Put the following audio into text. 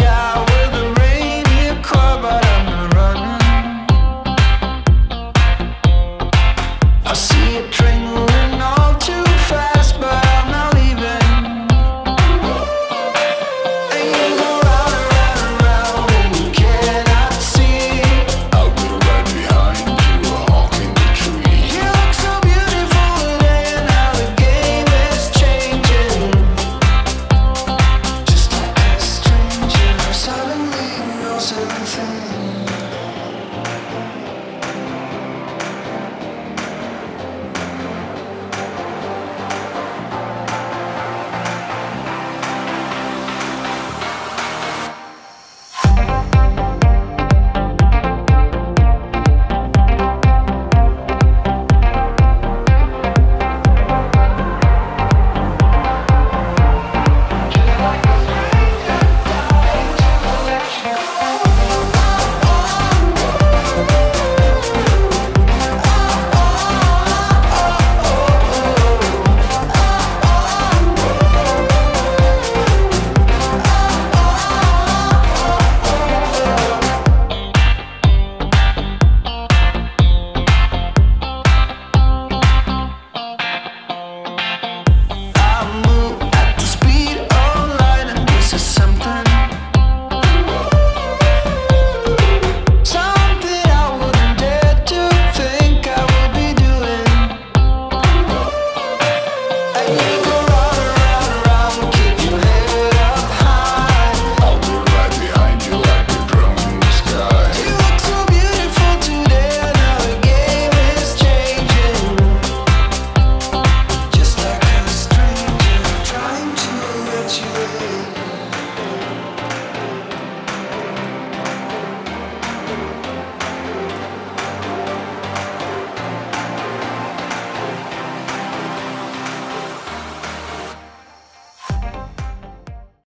yeah.